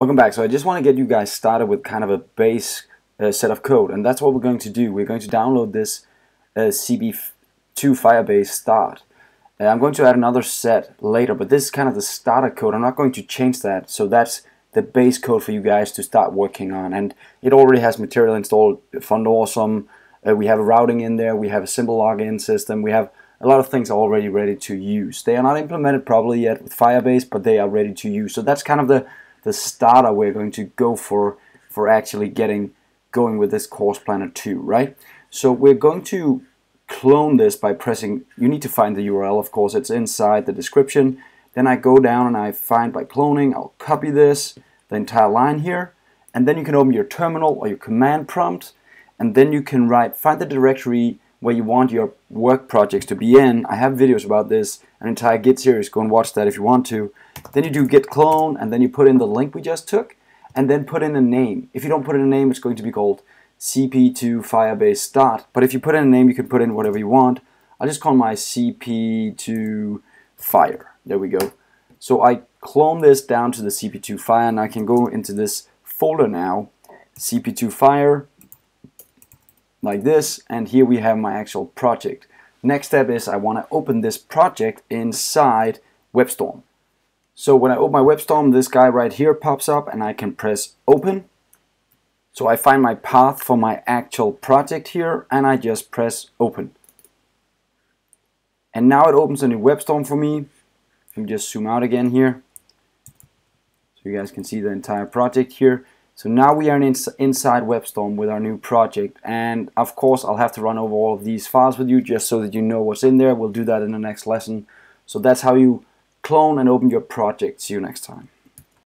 Welcome back. So I just want to get you guys started with kind of a base uh, set of code and that's what we're going to do. We're going to download this uh, CP2 Firebase start. Uh, I'm going to add another set later but this is kind of the starter code. I'm not going to change that so that's the base code for you guys to start working on and it already has material installed, fun awesome. Uh, we have routing in there, we have a simple login system, we have a lot of things already ready to use. They are not implemented probably yet with Firebase but they are ready to use. So that's kind of the the starter we're going to go for for actually getting going with this course planner 2 right so we're going to clone this by pressing you need to find the URL of course it's inside the description then I go down and I find by cloning I'll copy this the entire line here and then you can open your terminal or your command prompt and then you can write find the directory where you want your work projects to be in. I have videos about this, an entire Git series. Go and watch that if you want to. Then you do git clone, and then you put in the link we just took, and then put in a name. If you don't put in a name, it's going to be called CP2 Firebase Start. But if you put in a name, you can put in whatever you want. I'll just call my CP2 Fire. There we go. So I clone this down to the CP2 Fire, and I can go into this folder now, CP2 Fire, like this and here we have my actual project. Next step is I want to open this project inside WebStorm. So when I open my WebStorm this guy right here pops up and I can press open. So I find my path for my actual project here and I just press open. And now it opens a new WebStorm for me. Let me just zoom out again here. So you guys can see the entire project here. So now we are in inside WebStorm with our new project and of course I'll have to run over all of these files with you just so that you know what's in there. We'll do that in the next lesson. So that's how you clone and open your project. See you next time.